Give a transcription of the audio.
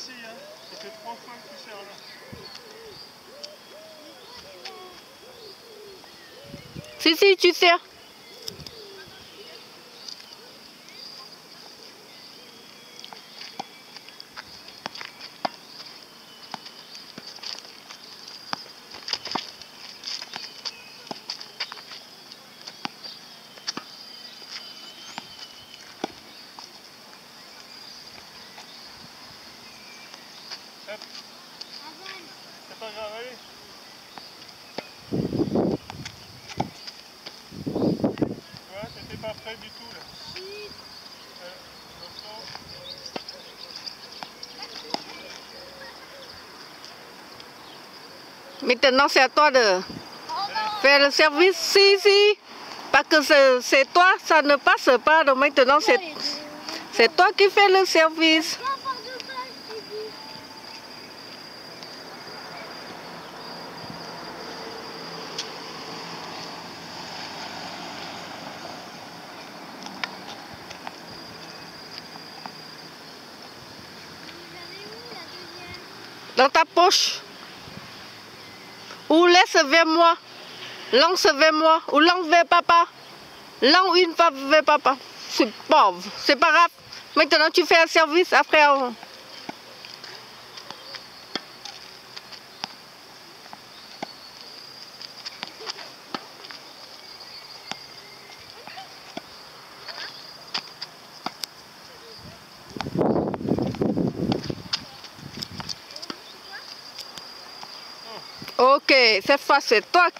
ici, hein. Ça fait trois fois que tu sers là. Si, si, tu sers. C'est pas grave, c'était pas du tout là. Maintenant, c'est à toi de faire le service. Si, si. Parce que c'est- toi, ça ne passe pas. Donc maintenant, c'est toi qui fais le service. Dans ta poche. Ou laisse vers moi. Lance vers moi. Ou lance vers papa. Lance une vers papa. C'est pauvre. C'est pas grave. Maintenant, tu fais un service. Après. Ok, cette fois, c'est toi